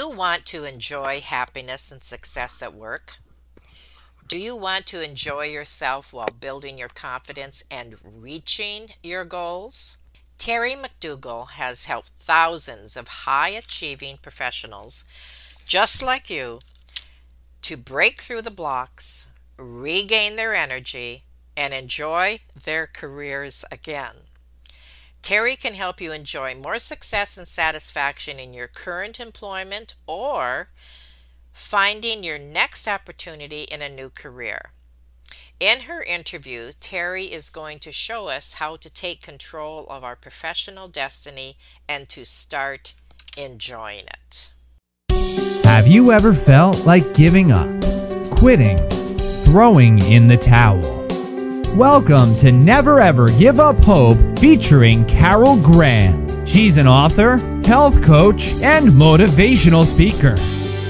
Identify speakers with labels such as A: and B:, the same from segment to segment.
A: you want to enjoy happiness and success at work? Do you want to enjoy yourself while building your confidence and reaching your goals? Terry McDougall has helped thousands of high achieving professionals just like you to break through the blocks, regain their energy, and enjoy their careers again. Terry can help you enjoy more success and satisfaction in your current employment or finding your next opportunity in a new career. In her interview, Terry is going to show us how to take control of our professional destiny and to start enjoying it.
B: Have you ever felt like giving up, quitting, throwing in the towel? Welcome to Never Ever Give Up Hope featuring Carol Graham. She's an author, health coach, and motivational speaker.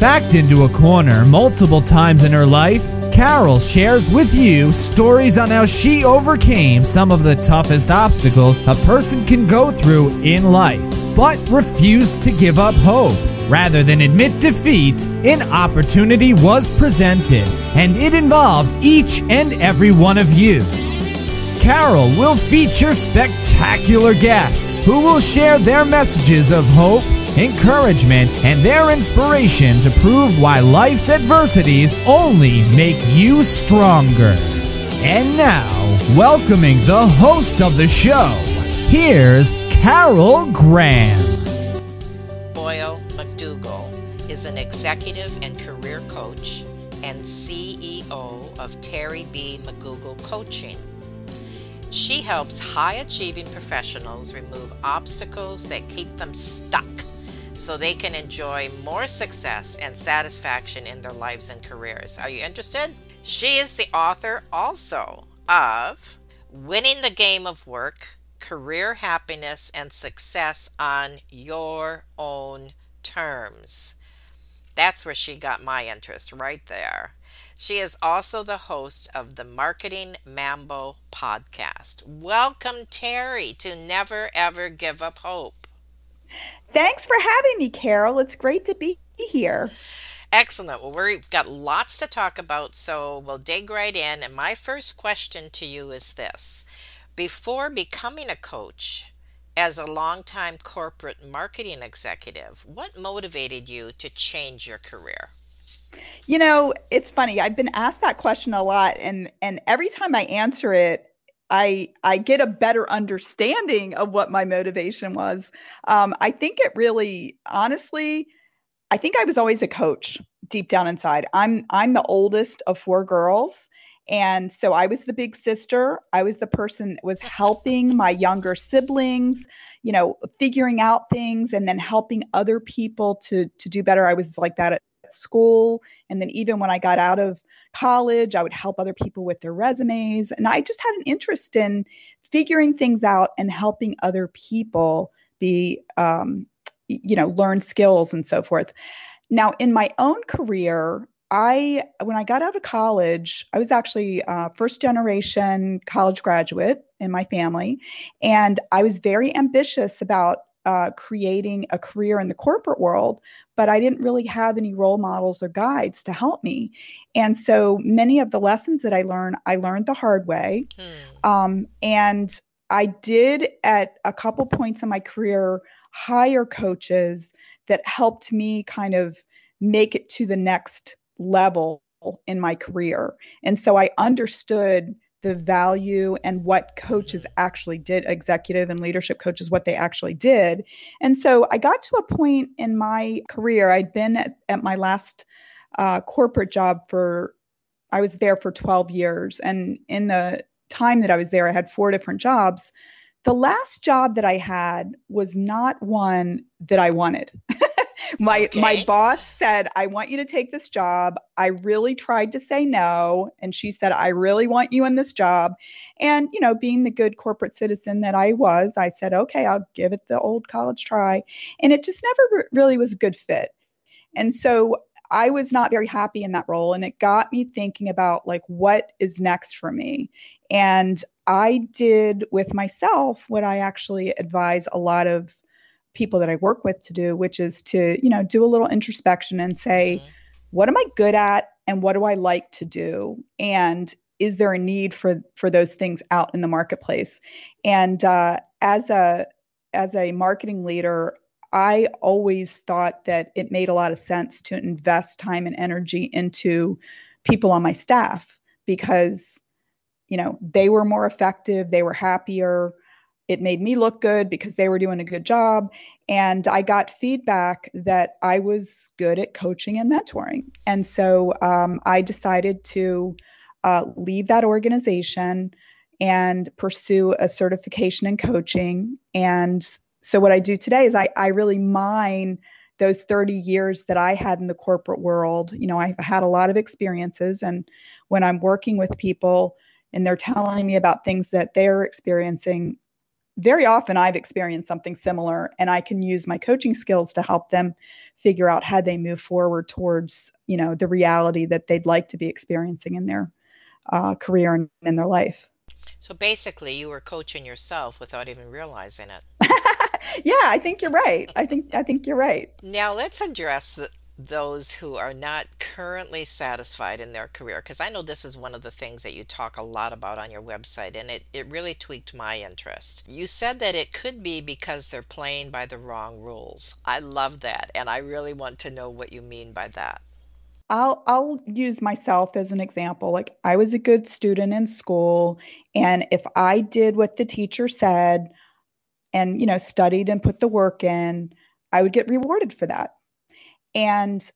B: Backed into a corner multiple times in her life, Carol shares with you stories on how she overcame some of the toughest obstacles a person can go through in life, but refused to give up hope. Rather than admit defeat, an opportunity was presented, and it involves each and every one of you. Carol will feature spectacular guests who will share their messages of hope encouragement, and their inspiration to prove why life's adversities only make you stronger. And now, welcoming the host of the show, here's Carol Graham.
A: Boyle McDougall is an executive and career coach and CEO of Terry B. McDougall Coaching. She helps high achieving professionals remove obstacles that keep them stuck so they can enjoy more success and satisfaction in their lives and careers. Are you interested? She is the author also of Winning the Game of Work Career Happiness and Success on Your Own Terms. That's where she got my interest, right there. She is also the host of the Marketing Mambo podcast. Welcome, Terry, to Never Ever Give Up Hope.
C: Thanks for having me, Carol. It's great to be here.
A: Excellent. Well, we've got lots to talk about, so we'll dig right in. And my first question to you is this Before becoming a coach, as a longtime corporate marketing executive, what motivated you to change your career?
C: You know, it's funny. I've been asked that question a lot, and and every time I answer it, I I get a better understanding of what my motivation was. Um, I think it really, honestly, I think I was always a coach deep down inside. I'm I'm the oldest of four girls, and so I was the big sister. I was the person that was helping my younger siblings, you know, figuring out things and then helping other people to to do better. I was like that at school, and then even when I got out of college. I would help other people with their resumes. And I just had an interest in figuring things out and helping other people be, um, you know, learn skills and so forth. Now, in my own career, I when I got out of college, I was actually uh, first generation college graduate in my family, and I was very ambitious about uh, creating a career in the corporate world, but I didn't really have any role models or guides to help me. And so many of the lessons that I learned, I learned the hard way. Hmm. Um, and I did at a couple points in my career hire coaches that helped me kind of make it to the next level in my career. And so I understood the value and what coaches mm-hmm. actually did, executive and leadership coaches, what they actually did. And so I got to a point in my career, I'd been at, at my last uh, corporate job for, I was there for 12 years. And in the time that I was there, I had four different jobs. The last job that I had was not one that I wanted. my okay. my boss said i want you to take this job. I really tried to say no and she said i really want you in this job. And you know being the good corporate citizen that i was i said okay i'll give it the old college try. And it just never really was a good fit. And so i was not very happy in that role and it got me thinking about like what is next for me. And i did with myself what i actually advise a lot of people that I work with to do, which is to, you know, do a little introspection and say, mm-hmm. what am I good at and what do I like to do? And is there a need for for those things out in the marketplace? And uh, as a as a marketing leader, I always thought that it made a lot of sense to invest time and energy into people on my staff because you know they were more effective, they were happier, it made me look good because they were doing a good job. And I got feedback that I was good at coaching and mentoring. And so um, I decided to uh, leave that organization and pursue a certification in coaching. And so what I do today is I, I really mine those 30 years that I had in the corporate world. You know, I've had a lot of experiences. And when I'm working with people, and they're telling me about things that they're experiencing very often I've experienced something similar and I can use my coaching skills to help them figure out how they move forward towards, you know, the reality that they'd like to be experiencing in their uh, career and in their life.
A: So basically, you were coaching yourself without even realizing it.
C: yeah, I think you're right. I think I think you're right.
A: Now let's address the, those who are not currently satisfied in their career because i know this is one of the things that you talk a lot about on your website and it, it really tweaked my interest you said that it could be because they're playing by the wrong rules i love that and i really want to know what you mean by that
C: I'll I'll use myself as an example. Like I was a good student in school and if I did what the teacher said and you know studied and put the work in, I would get rewarded for that. And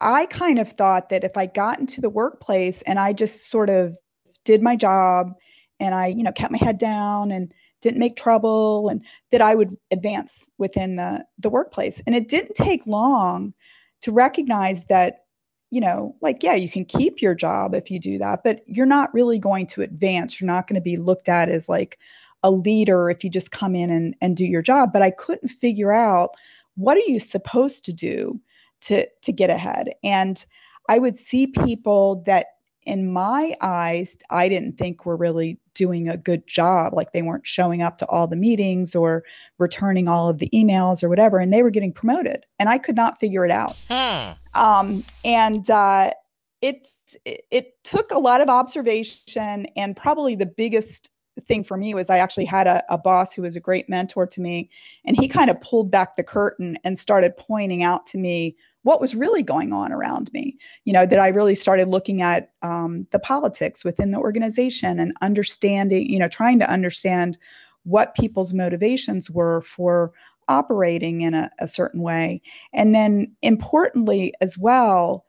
C: I kind of thought that if I got into the workplace and I just sort of did my job and I, you know, kept my head down and didn't make trouble and that I would advance within the the workplace. And it didn't take long to recognize that, you know, like yeah, you can keep your job if you do that, but you're not really going to advance. You're not going to be looked at as like a leader if you just come in and, and do your job. But I couldn't figure out what are you supposed to do to to get ahead and i would see people that in my eyes i didn't think were really doing a good job like they weren't showing up to all the meetings or returning all of the emails or whatever and they were getting promoted and i could not figure it out hmm. um, and uh, it, it took a lot of observation and probably the biggest thing for me was I actually had a, a, boss who was a great mentor to me, and he kind of pulled back the curtain and started pointing out to me what was really going on around me. You know, that I really started looking at um, the politics within the organization and understanding, you know, trying to understand what people's motivations were for operating in a, a certain way. And then importantly as well,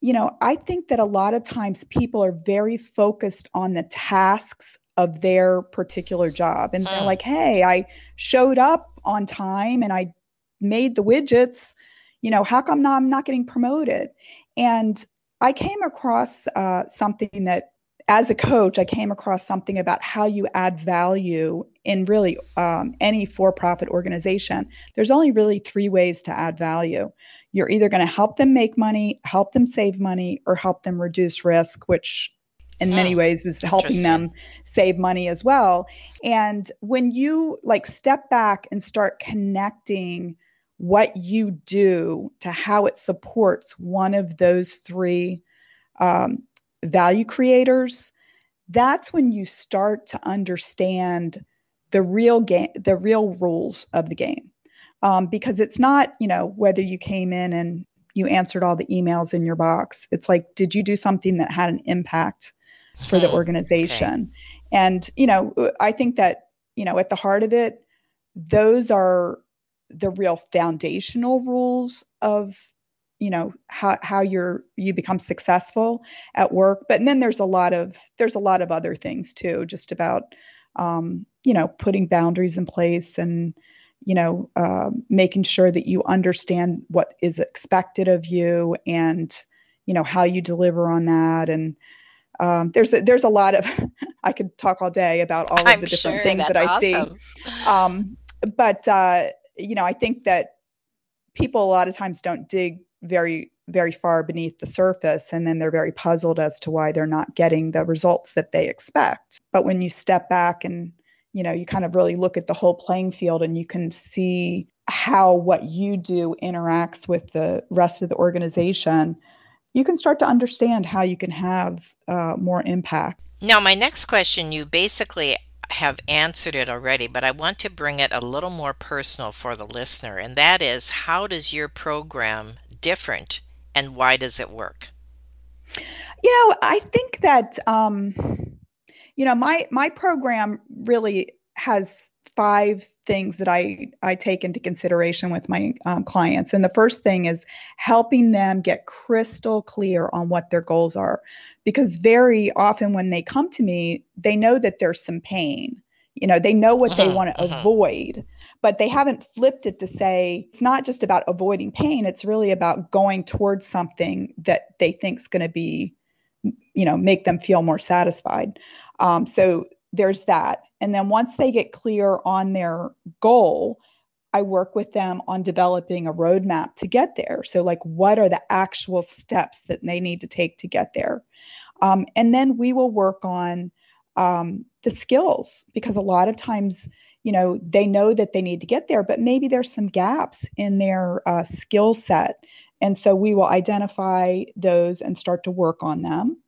C: you know, I think that a lot of times people are very focused on the tasks of their particular job. And they're like, hey, I showed up on time and I made the widgets you know, how come I'm not getting promoted? And I came across uh, something that, as a coach, I came across something about how you add value in really um, any for profit organization. There's only really three ways to add value. You're either going to help them make money, help them save money, or help them reduce risk, which in many hmm. ways is helping them save money as well. And when you like step back and start connecting what you do to how it supports one of those three um, value creators, that's when you start to understand the real game, the real rules of the game. Um, because it's not, you know, whether you came in and you answered all the emails in your box. It's like, did you do something that had an impact for the organization? Okay. And, you know, I think that, you know, at the heart of it, those are the real foundational rules of you know how how you're you become successful at work. But then there's a lot of there's a lot of other things too just about um, you know putting boundaries in place and you know uh, making sure that you understand what is expected of you and you know how you deliver on that. And um, there's a, there's a lot of I could talk all day about all of
A: I'm
C: the different
A: sure
C: things that I awesome. see um, but uh, you know, I think that people a lot of times don't dig very very far beneath the surface and then they're very puzzled as to why they're not getting the results that they expect but when you step back and you know, you kind of really look at the whole playing field and you can see how what you do interacts with the rest of the organization, you can start to understand how you can have uh, more impact.
A: Now, my next question, you basically have answered it already, but I want to bring it a little more personal for the listener, and that is how does your program different and why does it work?
C: You know, I think that um, you know my my program really has five things that I I take into consideration with my um, clients, and the first thing is helping them get crystal clear on what their goals are, because very often when they come to me, they know that there's some pain. You know, they know what uh-huh, they want to uh-huh. avoid, but they haven't flipped it to say it's not just about avoiding pain; it's really about going towards something that they think is going to be, you know, make them feel more satisfied. Um, so there's that. And then once they get clear on their goal, I work with them on developing a roadmap to get there. So, like, what are the actual steps that they need to take to get there? Um, and then we will work on um, the skills because a lot of times, you know, they know that they need to get there, but maybe there's some gaps in their uh, skill set. And so we will identify those and start to work on them.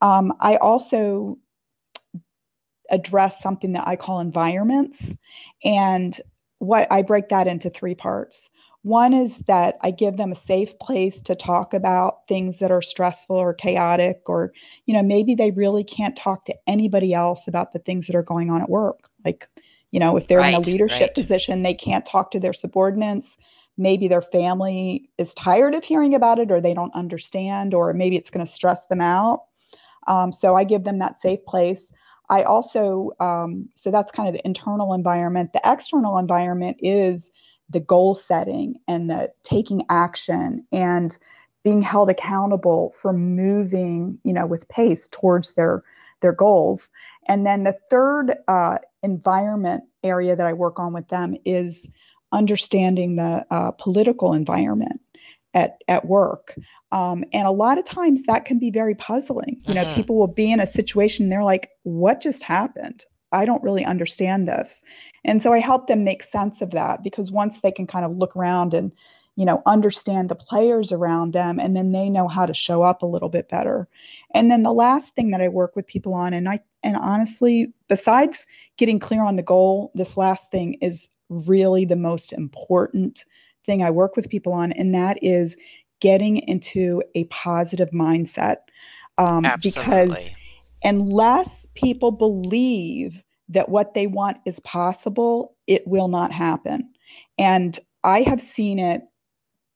C: Um, I also address something that I call environments. And what I break that into three parts. One is that I give them a safe place to talk about things that are stressful or chaotic, or, you know, maybe they really can't talk to anybody else about the things that are going on at work. Like, you know, if they're right, in a leadership right. position, they can't talk to their subordinates. Maybe their family is tired of hearing about it, or they don't understand, or maybe it's going to stress them out. Um, so I give them that safe place. I also, um, so that's kind of the internal environment. The external environment is the goal setting and the taking action and being held accountable for moving, you know, with pace towards their their goals. And then the third uh, environment area that I work on with them is understanding the uh, political environment at at work. Um, and a lot of times that can be very puzzling. You know, uh-huh. people will be in a situation they're like, what just happened? I don't really understand this. And so I help them make sense of that because once they can kind of look around and, you know, understand the players around them and then they know how to show up a little bit better. And then the last thing that I work with people on, and I, and honestly, besides getting clear on the goal, this last thing is really the most important thing I work with people on, and that is getting into a positive mindset. Um, because unless people believe that what they want is possible, it will not happen. And I have seen it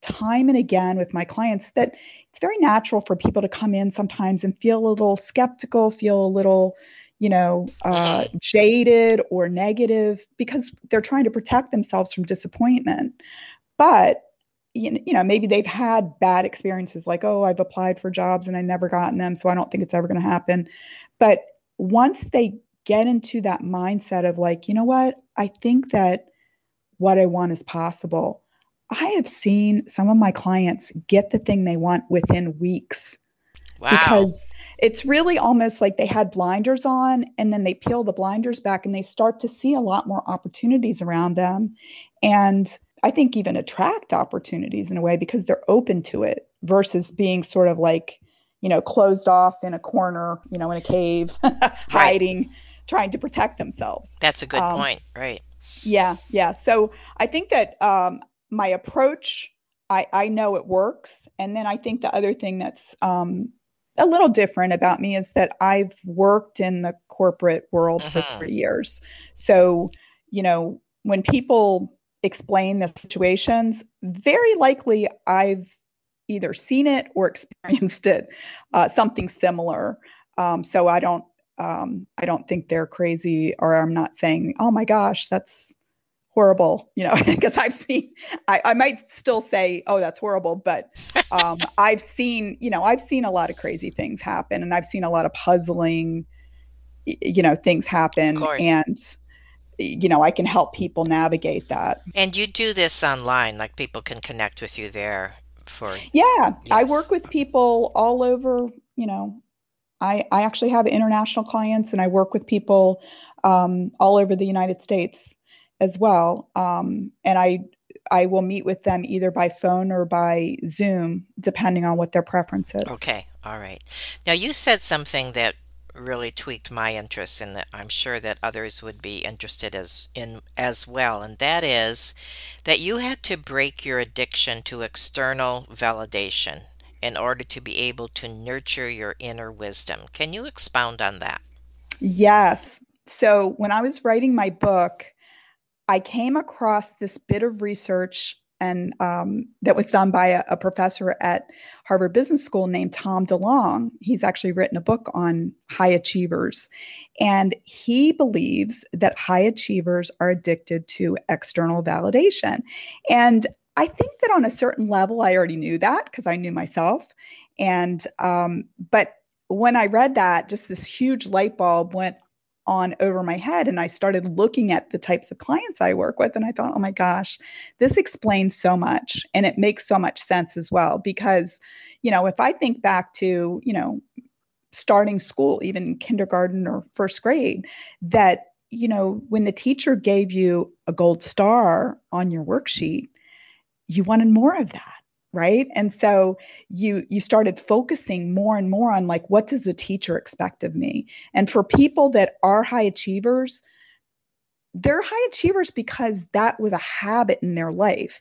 C: time and again with my clients that it's very natural for people to come in sometimes and feel a little skeptical, feel a little, you know, uh, mm-hmm. jaded or negative because they're trying to protect themselves from disappointment. But you know, maybe they've had bad experiences like, oh, I've applied for jobs and I never gotten them, so I don't think it's ever going to happen. But once they get into that mindset of like, you know what, I think that what I want is possible. I have seen some of my clients get the thing they want within weeks.
A: Wow.
C: Because it's really almost like they had blinders on and then they peel the blinders back and they start to see a lot more opportunities around them. And I think even attract opportunities in a way because they're open to it versus being sort of like, you know, closed off in a corner, you know, in a cave, hiding, right. trying to protect themselves.
A: That's a good um, point. Right.
C: Yeah. Yeah. So I think that um, my approach, I, I know it works. And then I think the other thing that's um, a little different about me is that I've worked in the corporate world uh-huh. for mm-hmm. three years. So, you know, when people explain the situations, very likely I've either seen it or experienced it, uh, something similar. Um, so I don't, um, I don't think they're crazy, or I'm not saying, oh my gosh, that's horrible, you know, because I've seen, I, I might still say, oh, that's horrible, but um, I've seen, you know, I've seen a lot of crazy things happen, and I've seen a lot of puzzling, you know, things happen, and you know, I can help people navigate that.
A: And you do this online, like people can connect with you there for.
C: Yeah, yes. I work with people all over, you know, I, I actually have international clients and I work with people um, all over the United States as well. Um, and I I will meet with them either by phone or by Zoom, depending on what their preference is.
A: Okay, all right. Now you said something that really tweaked my interest, and I'm sure that others would be interested as in as well, and that is that you had to break your addiction to external validation in order to be able to nurture your inner wisdom. Can you expound on that?
C: Yes. So when I was writing my book, I came across this bit of research and um, that was done by a, a, professor at Harvard Business School named Tom DeLong. He's actually written a book on high achievers, and he believes that high achievers are addicted to external validation. And I think that on a certain level, I already knew that because I knew myself. And um, but when I read that, just this huge light bulb went on over my head and I started looking at the types of clients I work with and I thought, "Oh my gosh, this explains so much and it makes so much sense as well. Because you know, if I think back to, you know, starting school, even kindergarten or first grade, that you know, when the teacher gave you a gold star on your worksheet, you wanted more of that right? And so you you started focusing more and more on like what does the teacher expect of me? And for people that are high achievers they're high achievers because that was a habit in their life.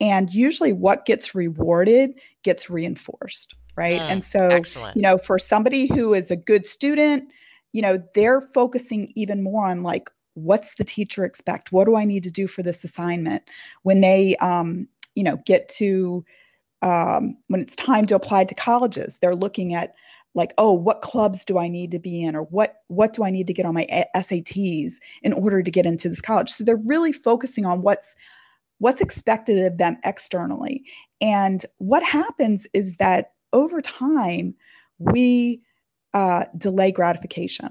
C: And usually what gets rewarded gets reinforced right? Mm, and so excellent. you know for somebody who is a good student you know they're focusing even more on like what's the teacher expect? What do i need to do for this assignment? When they um you know get to um, when it's time to apply to colleges, they're looking at like, oh, what clubs do I need to be in, or what what do I need to get on my SATs in order to get into this college? So they're really focusing on what's what's expected of them externally. And what happens is that over time we uh, delay gratification,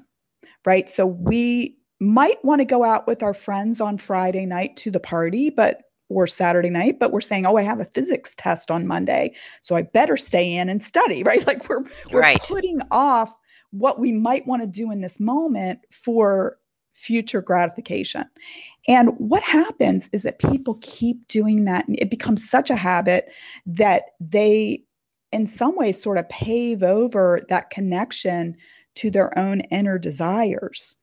C: right? So we might want to go out with our friends on Friday night to the party, but or Saturday night, but we're saying, oh, I have a physics test on Monday, so I better stay in and study, right? Like we're we're right. putting off what we might want to do in this moment for future gratification. And what happens is that people keep doing that, and it becomes such a habit that they, in some ways, sort of pave over that connection to their own inner desires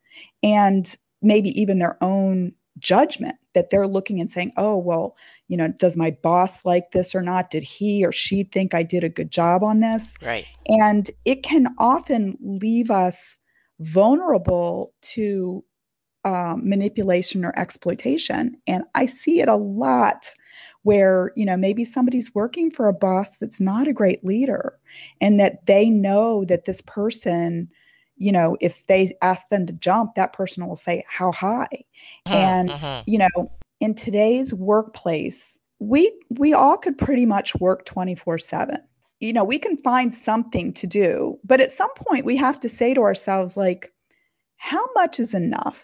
C: and maybe even their own judgment that they're looking and saying, oh, well, you know, does my boss like this or not? Did he or she think I did a good job on this?
A: Right.
C: And it can often leave us vulnerable to um, manipulation or exploitation. And I see it a lot where, you know, maybe somebody's working for a boss that's not a great leader and that they know that this person you know, if they ask them to jump, that person will say, How high? Uh-huh, and, uh-huh. you know, in today's workplace, we we all could pretty much work 24 7 you know we can find something to do but at some point we have to say to ourselves like how much is enough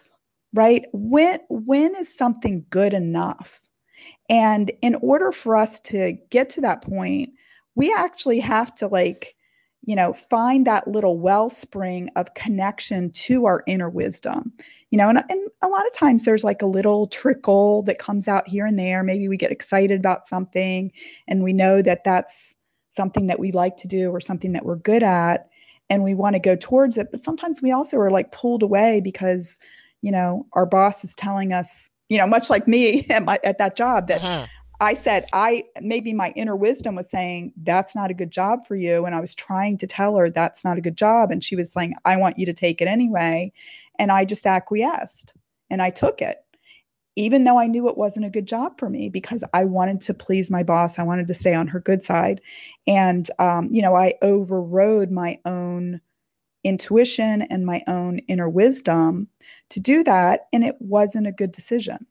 C: right when when is something good enough and in order for us to get to that point we actually have to like you know, find that little wellspring of connection to our inner wisdom. You know, and, and a lot of times there's like a little trickle that comes out here and there. Maybe we get excited about something and we know that that's something that we like to do or something that we're good at and we want to go towards it. But sometimes we also are like pulled away because, you know, our boss is telling us, you know, much like me at my at that job that uh-huh. I said, I maybe my inner wisdom was saying, that's not a good job for you. And I was trying to tell her that's not a good job. And she was saying, I want you to take it anyway. And I just acquiesced and I took it, even though I knew it wasn't a good job for me because I wanted to please my boss. I wanted to stay on her good side. And, um, you know, I overrode my own intuition and my own inner wisdom to do that. And it wasn't a good decision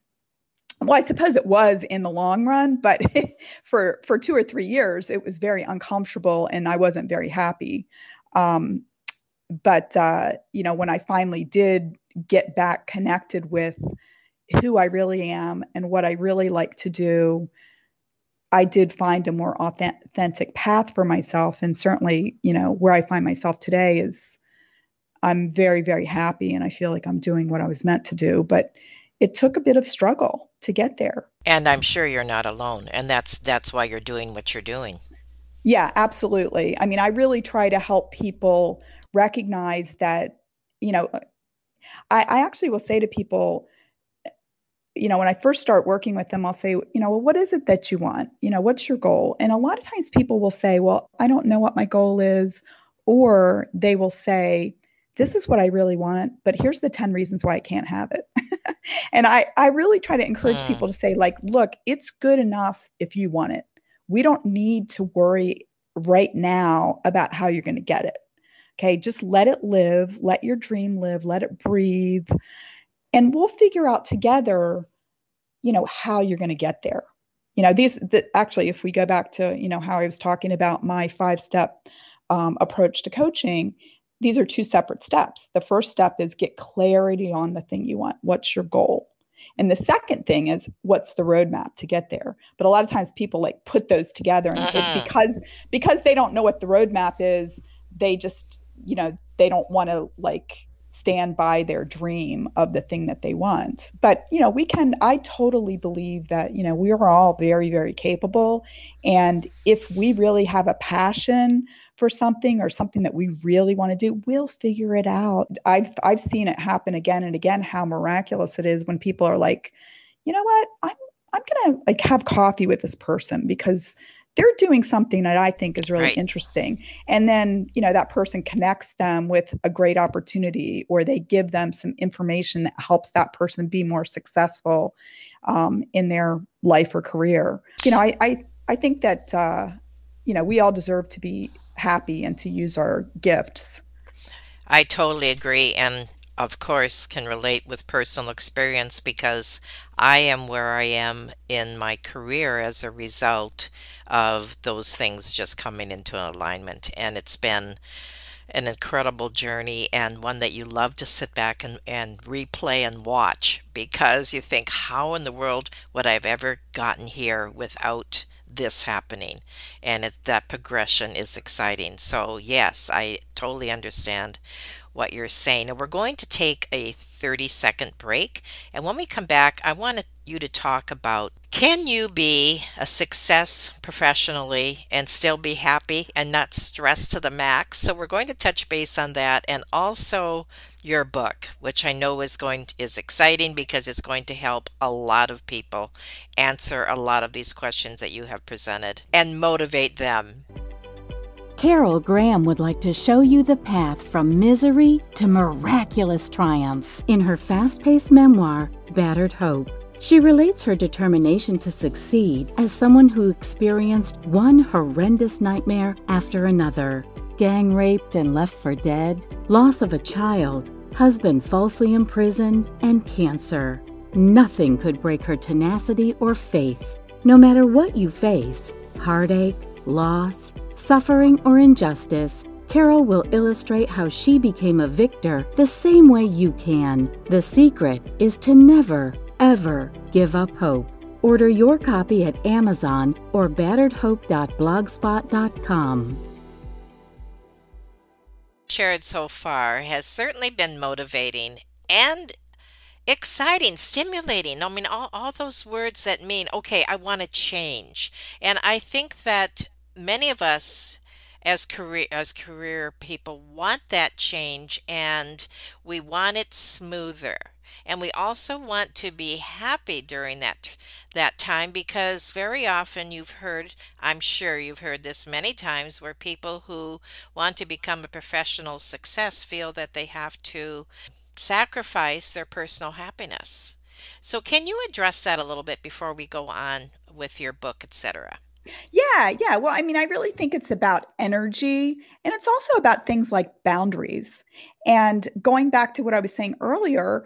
C: well i suppose it was in the long run but for for two or three years it was very uncomfortable and i wasn't very happy um, but uh, you know when i finally did get back connected with who i really am and what i really like to do i did find a more authentic path for myself and certainly you know where i find myself today is I'm very, very happy and I feel like I'm doing what I was meant to do. But it took a bit of struggle to get there.
A: And I'm sure you're not alone. And that's that's why you're doing what you're doing.
C: Yeah, absolutely. I mean, I really try to help people recognize that, you know, I, I actually will say to people, you know, when I first start working with them, I'll say, you know, well, what is it that you want? You know, what's your goal? And a lot of times people will say, well, I don't know what my goal is. Or they will say, this is what I really want, but here's the 10 reasons why I can't have it. and I, I really try to encourage hmm. people to say, like, look, it's good enough if you want it. We don't need to worry right now about how you're going to get it. Okay, just let it live, let your dream live, let it breathe, and we'll figure out together, you know, how you're going to get there. You know, these the, actually, if we go back to you know how I was talking about my five step um, approach to coaching, these are two separate steps. The first step is get clarity on the thing you want. What's your goal? And the second thing is what's the roadmap to get there. But a lot of times people like put those together and uh-huh. because because they don't know what the roadmap is, they just, you know, they don't want to like stand by their dream of the thing that they want. But, you know, we can, I totally believe that, you know, we are all very, very capable. And if we really have a passion for something or something that we really want to do, we'll figure it out. I've I've seen it happen again and again how miraculous it is when people are like, "You know what? I'm I'm going to like have coffee with this person because they're doing something that I think is really right. interesting. And then, you know, that person connects them with a great opportunity or they give them some information that helps that person be more successful um, in their life or career. You know, I, I, I think that, uh, you know, we all deserve to be happy and to use our gifts.
A: I totally agree. And of course, can relate with personal experience because I am where I am in my career as a result of those things just coming into alignment. And it's been an incredible journey and one that you love to sit back and, and replay and watch because you think, how in the world would I have ever gotten here without this happening and it, that progression is exciting. So yes i totally understand what you're saying. And we're going to take a 30 second break and when we come back i want you to talk about can you be a success professionally and still be happy and not stressed to the max? So we're going to touch base on that and also your book, which I know is going to, is exciting because it's going to help a lot of people answer a lot of these questions that you have presented and motivate them.
D: Carol Graham would like to show you the path from misery to miraculous triumph in her fast paced memoir, Battered Hope. She relates her determination to succeed as someone who experienced one horrendous nightmare after another gang raped and left for dead, loss of a child, husband falsely imprisoned, and cancer. Nothing could break her tenacity or faith. No matter what you face heartache, loss, suffering, or injustice Carol will illustrate how she became a victor the same way you can. The secret is to never, ever give up hope. Order your copy at Amazon or batteredhope.blogspot.com
A: shared so far has certainly been motivating and exciting, stimulating. I mean, all, all those words that mean, okay, I want to change. And I think that many of us as career as career people want that change and we want it smoother and we also want to be happy during that that time because very often you've heard I'm sure you've heard this many times where people who want to become a professional success feel that they have to sacrifice their personal happiness. So can you address that a little bit before we go on with your book, etc.?
C: Yeah, yeah. Well, I mean, I really think it's about energy and it's also about things like boundaries. And going back to what I was saying earlier,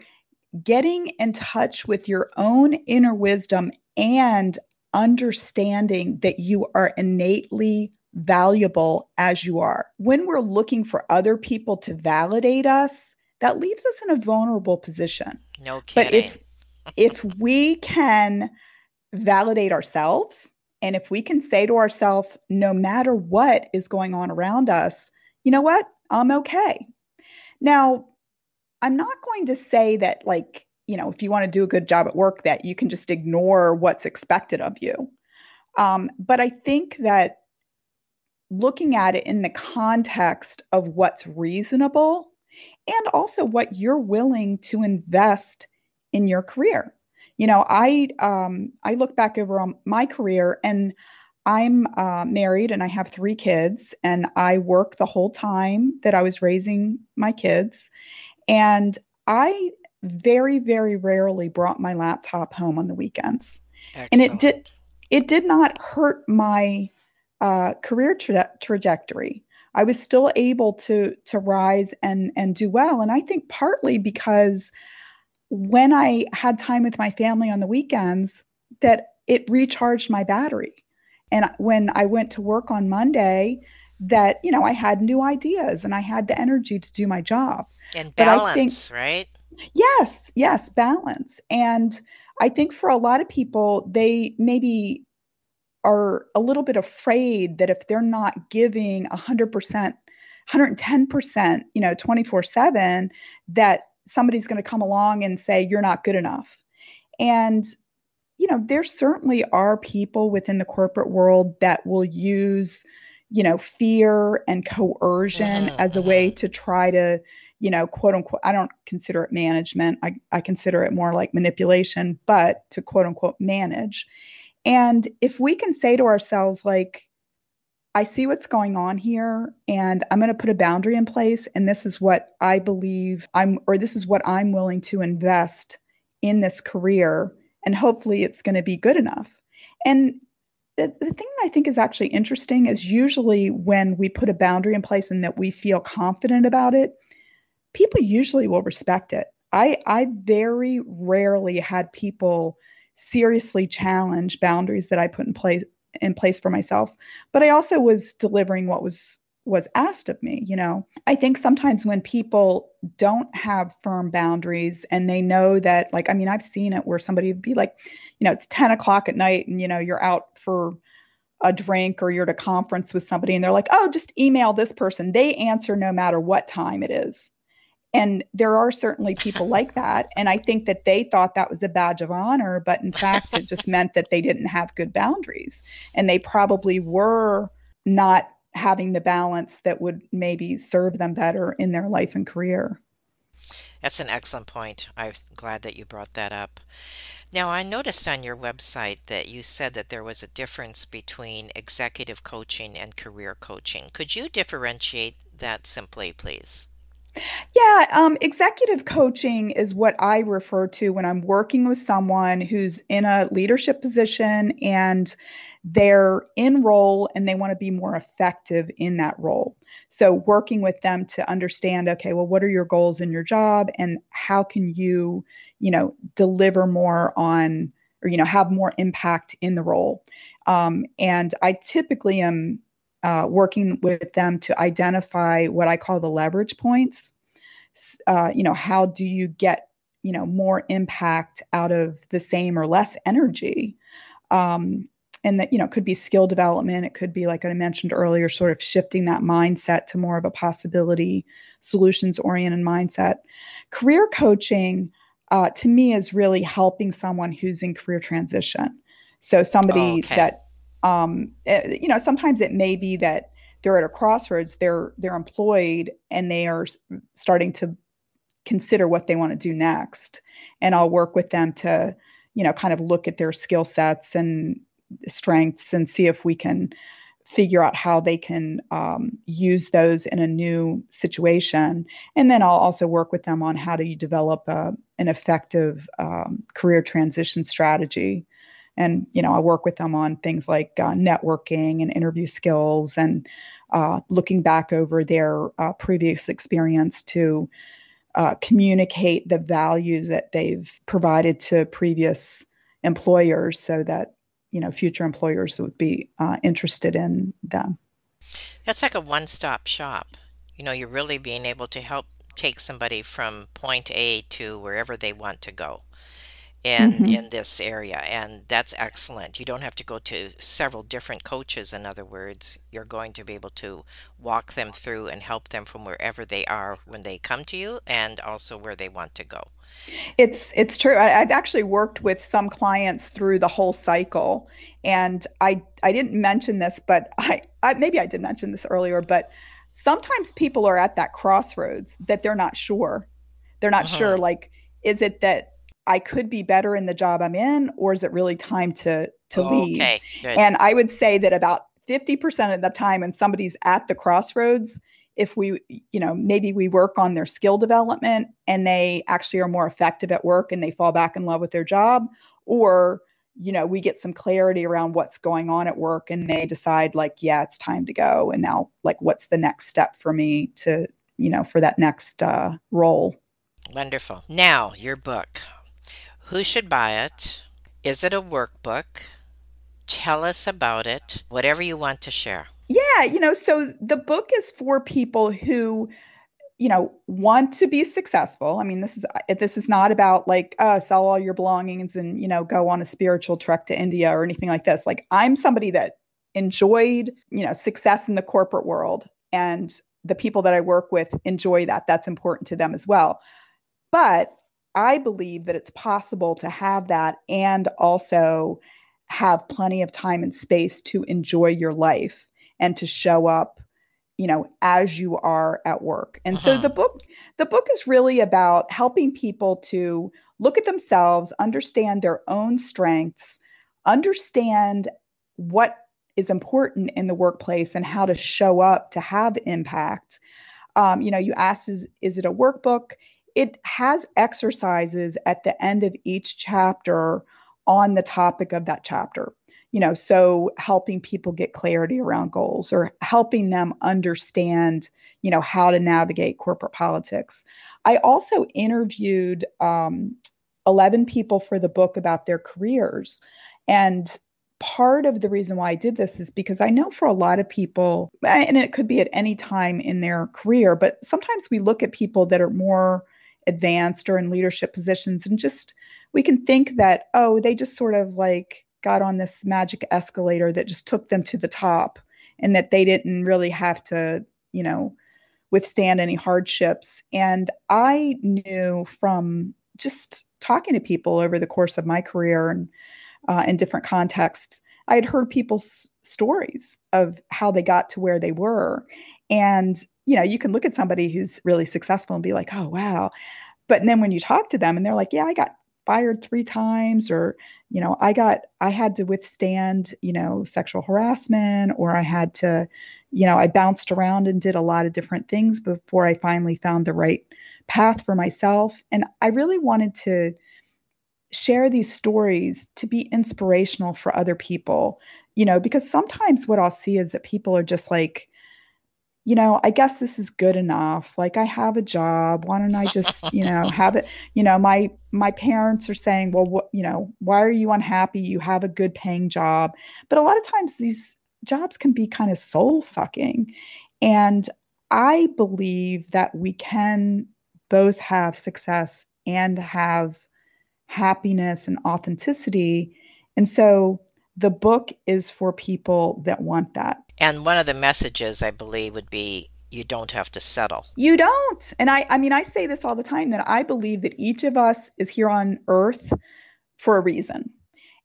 C: getting in touch with your own inner wisdom and understanding that you are innately valuable as you are. When we're looking for other people to validate us, that leaves us in a vulnerable position.
A: No kidding.
C: But if if we can validate ourselves and if we can say to ourselves no matter what is going on around us, you know what? I'm okay. Now, I'm not going to say that, like, you know, if you want to do a good job at work, that you can just ignore what's expected of you. Um, but I think that looking at it in the context of what's reasonable and also what you're willing to invest in your career. You know, I um, I look back over on my career and I'm uh, married and I have three kids, and I work the whole time that I was raising my kids. And I very, very rarely brought my laptop home on the weekends.
A: Excellent.
C: And it did it did not hurt my uh, career tra- trajectory. I was still able to to rise and and do well. And I think partly because when I had time with my family on the weekends, that it recharged my battery. And when I went to work on Monday, that you know I had new ideas and I had the energy to do my job.
A: And balance, think, right?
C: Yes, yes, balance. And I think for a lot of people, they maybe are a little bit afraid that if they're not giving 100%, 110%, you know, 24 7, that somebody's going to come along and say, you're not good enough. And, you know, there certainly are people within the corporate world that will use, you know, fear and coercion uh-huh, as a uh-huh. way to try to, you know, quote unquote, I don't consider it management. I, I consider it more like manipulation, but to quote unquote manage. And if we can say to ourselves, like, I see what's going on here and I'm going to put a boundary in place. And this is what I believe I'm, or this is what I'm willing to invest in this career. And hopefully it's going to be good enough. And the, the thing that I think is actually interesting is usually when we put a boundary in place and that we feel confident about it, people usually will respect it. I, I very rarely had people seriously challenge boundaries that I put in place in place for myself but i also was delivering what was was asked of me you know i think sometimes when people don't have firm boundaries and they know that like i mean i've seen it where somebody would be like you know it's 10 o'clock at night and you know you're out for a drink or you're at a conference with somebody and they're like oh just email this person they answer no matter what time it is and there are certainly people like that. And I think that they thought that was a badge of honor, but in fact, it just meant that they didn't have good boundaries. And they probably were not having the balance that would maybe serve them better in their life and career.
A: That's an excellent point. I'm glad that you brought that up. Now, I noticed on your website that you said that there was a difference between executive coaching and career coaching. Could you differentiate that simply, please?
C: Yeah, um, executive coaching is what I refer to when I'm working with someone who's in a leadership position and they're in role and they want to be more effective in that role. So, working with them to understand okay, well, what are your goals in your job and how can you, you know, deliver more on or, you know, have more impact in the role. Um, and I typically am uh, working with them to identify what I call the leverage points. Uh, you know, how do you get you know more impact out of the same or less energy? Um, and that you know could be skill development. It could be like I mentioned earlier, sort of shifting that mindset to more of a possibility, solutions oriented mindset. Career coaching. Uh, to me is really helping someone who's in career transition. So somebody oh, okay. that um, it, eh, you know, sometimes it may be that they're at a crossroads. They're they're employed and they are starting to consider what they want to do next. And I'll work with them to, you know, kind of look at their skill sets and strengths and see if we can figure out how they can um, use those in a new situation. And then I'll also work with them on how do you develop a, an effective um, career transition strategy and you know i work with them on things like uh, networking and interview skills and uh, looking back over their uh, previous experience to uh, communicate the value that they've provided to previous employers so that you know future employers would be uh, interested in them.
A: That's like a one-stop shop. You know you're really being able to help take somebody from point a to wherever they want to go in
C: Mhm.
A: in this area and that's excellent you don't have to go to several different coaches in other words you're going to be able to walk them through and help them from wherever they are when they come to you and also where they want to go
C: It's it's true. I, I've actually worked with some clients through the whole cycle, and I I didn't mention this, but I, I maybe I did mention this earlier, but sometimes people are at that crossroads that they're not sure. They're not sure.
A: uh-huh
C: Like, is it that I could be better in the job I'm in, or is it really time to to leave?
A: okay good
C: And I would say that about 50% of the time when somebody's at the crossroads, if we, you know, maybe we work on their skill development and they actually are more effective at work and they fall back in love with their job, or, you know, we get some clarity around what's going on at work and they decide, like, yeah, it's time to go. And now, like, what's the next step for me to, you know, for that next uh, role?
A: wonderful now your book who should buy it? Is it a workbook? Tell us about it. Whatever you want to share.
C: Yeah, you know, so the book is for people who you know want to be successful. I mean this is uh, this is not about like uh sell all your belongings and you know go on a spiritual trek to india or anything like this. Like i'm somebody that enjoyed you know success in the corporate world and the people that i work with enjoy that. That's important to them as well. But i believe that it's possible to have that and also have plenty of time and space to enjoy your life and to show up you know as you are at work. And so
A: uh-huh.
C: the book the book is really about helping people to look at themselves understand their own strengths understand what is important in the workplace and how to show up to have impact. Um, you know you asked is is it a workbook it has exercises at the end of each chapter on the topic of that chapter you know so helping people get clarity around goals or helping them understand you know how to navigate corporate politics. I also interviewed um, 11 people for the book about their careers. And part of the reason why i did this is because i know for a lot of people and it could be at any time in their career but sometimes we look at people that are more advanced or in leadership positions and just we can think that oh they just sort of like got on this magic escalator that just took them to the top and that they didn't really have to, you know, withstand any hardships. And I knew from just talking to people over the course of my career and uh, in different contexts, I had heard people's stories of how they got to where they were. And, you know, you can look at somebody who's really successful and be like, oh, wow. But then when you talk to them and they're like, yeah, I got fired three times or you know i got i had to withstand you know sexual harassment or i had to you know i bounced around and did a lot of different things before i finally found the right path for myself and i really wanted to share these stories to be inspirational for other people you know because sometimes what i'll see is that people are just like you know, I guess this is good enough. Like I have a job. Why don't I just, you know, have it? You know, my my parents are saying, well, what, you know, why are you unhappy? You have a good paying job. But a lot of times these jobs can be kind of soul sucking. And I believe that we can both have success and have happiness and authenticity. And so the book is for people that want that.
A: And one of the messages, I believe, would be you don't have to settle.
C: You don't. And I I mean I say this all the time that I believe that each of us is here on earth for a reason.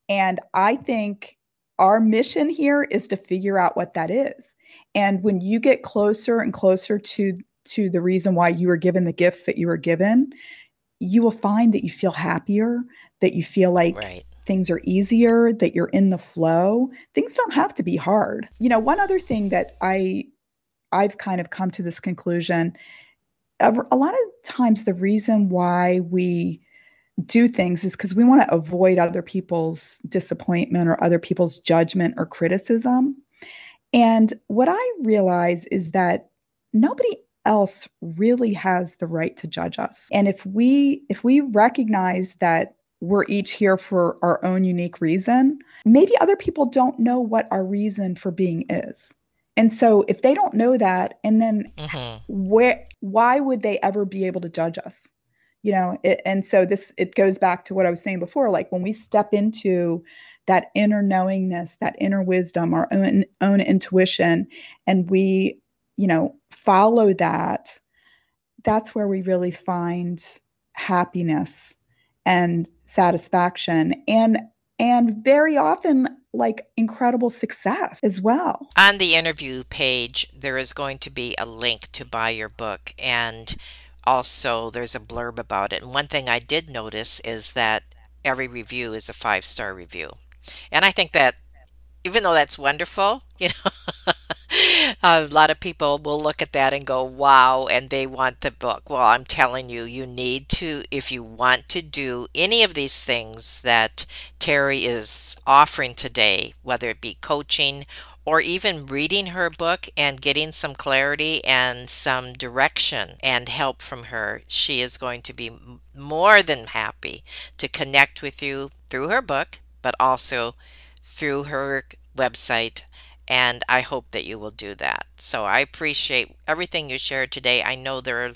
C: And I think our mission here is to figure out what that is. And when you get closer and closer to to the reason why you were given the gifts that you were given, you will find that you feel happier, that you feel like
A: Right.
C: Things are easier, that you're in the flow. Things don't have to be hard. You know, one other thing that I I've kind of come to this conclusion. A, lot of times, the reason why we do things is because we want to avoid other people's disappointment or other people's judgment or criticism. And what I realize is that nobody else really has the right to judge us. And if we if we recognize that we're each here for our own unique reason, maybe other people don't know what our reason for being is. And so if they don't know that and then
A: hmm
C: where why would they ever be able to judge us? you know it, and so this it goes back to what i was saying before like when we step into that inner knowingness that inner wisdom our own own intuition and we you know follow that that's where we really find happiness and satisfaction and and very often like incredible success as well.
A: On the interview page, there is going to be a link to buy your book, and also there's a blurb about it. And one thing I did notice is that every review is a five star review. And I think that even though that's wonderful, you know, a lot of people will look at that and go, wow, and they want the book. Well, I'm telling you, you need to, if you want to do any of these things that Terry is offering today, whether it be coaching or even reading her book and getting some clarity and some direction and help from her, she is going to be more than happy to connect with you through her book, but also through her website and I hope that you will do that. So I appreciate everything you shared today. I know there are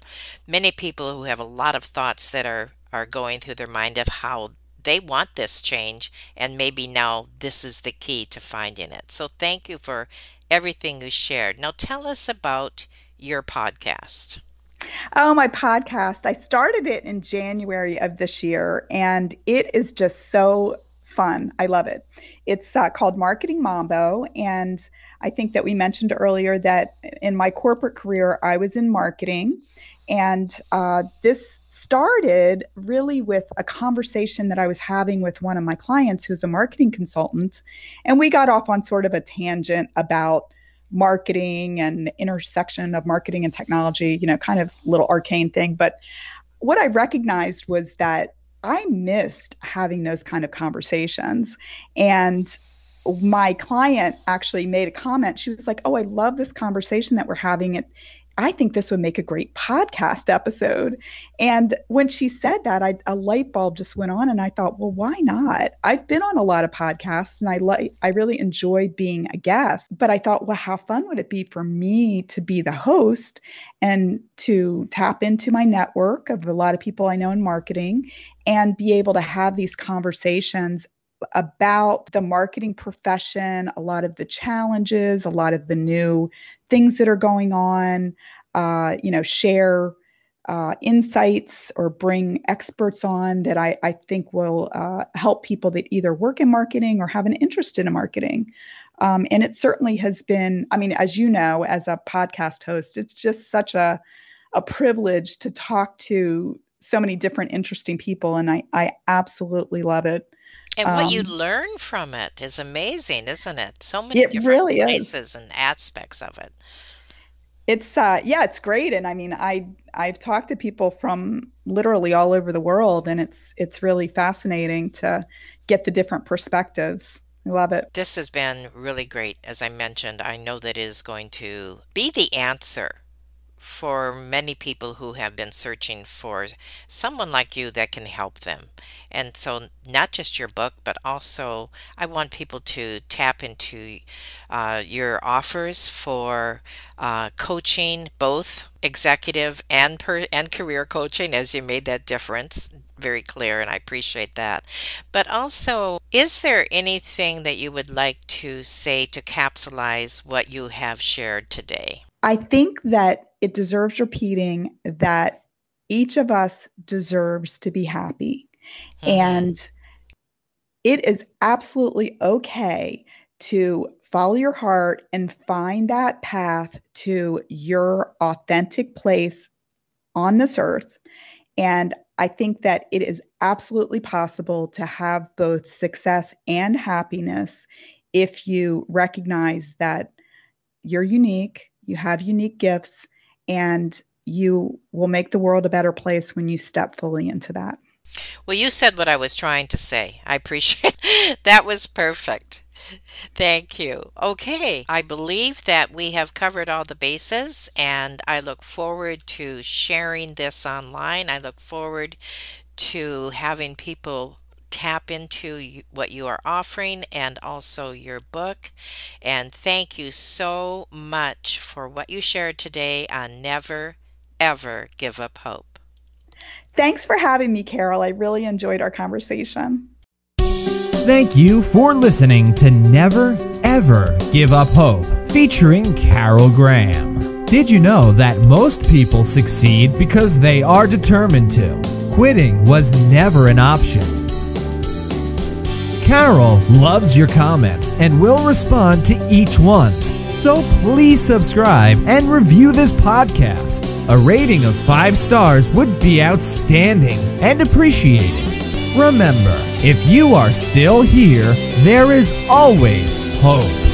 A: many people who have a lot of thoughts that are are going through their mind of how they want this change and maybe now this is the key to finding it. So thank you for everything you shared. Now tell us about your podcast.
C: Oh, my podcast. I started it in January of this year and it is just so fun. I love it. It's uh, called Marketing Mambo. And I think that we mentioned earlier that in my corporate career, I was in marketing. And uh, this started really with a conversation that I was having with one of my clients who's a marketing consultant. And we got off on sort of a tangent about marketing and intersection of marketing and technology, you know, kind of little arcane thing. But what I recognized was that I missed having those kind of conversations. And my client actually made a comment. She was like, Oh, I love this conversation that we're having. It I think this would make a great podcast episode. And when she said that, I, a light bulb just went on, and I thought, well, why not? I've been on a lot of podcasts, and I like I really enjoyed being a guest. But I thought, well, how fun would it be for me to be the host and to tap into my network of a lot of people I know in marketing and be able to have these conversations about the marketing profession, a lot of the challenges, a lot of the new things that are going on, uh, you know, share uh, insights or bring experts on that I, I think will uh, help people that either work in marketing or have an interest in marketing. Um, and it certainly has been, I mean, as you know, as a podcast host, it's just such a, a privilege to talk to so many different interesting people. And I, I absolutely love it.
A: And what you um, learn from it is amazing, isn't it? So many
C: it
A: different
C: really
A: places
C: is.
A: and aspects of it.
C: It's uh yeah, it's great. And I mean I I've talked to people from literally all over the world and it's it's really fascinating to get the different perspectives. I love it.
A: This has been really great. As I mentioned, I know that is going to be the answer for many people who have been searching for someone like you that can help them. And so, not just your book, but also I want people to tap into uh, your offers for uh, coaching, both executive and per- and career coaching, as you made that difference very clear, and I appreciate that. But also, is there anything that you would like to say to capsulize what you have shared today?
C: I think that it deserves repeating that each of us deserves to be happy. Mm-hmm. And it is absolutely okay to follow your heart and find that path to your authentic place on this earth. And I think that it is absolutely possible to have both success and happiness if you recognize that you're unique, you have unique gifts, and you will make the world a better place when you step fully into that.
A: Well, you said what I was trying to say. I appreciate that was perfect. Thank you. Okay, I believe that we have covered all the bases and I look forward to sharing this online. I look forward to having people tap into what you are offering and also your book. And thank you so much for what you shared today on Never Ever Give Up Hope.
C: Thanks for having me, Carol. I really enjoyed our conversation.
B: Thank you for listening to Never Ever Give Up Hope, featuring Carol Graham. Did you know that most people succeed because they are determined to? Quitting was never an option. Carol loves your comments and will respond to each one. So please subscribe and review this podcast. A rating of five stars would be outstanding and appreciated. Remember, if you are still here, there is always hope.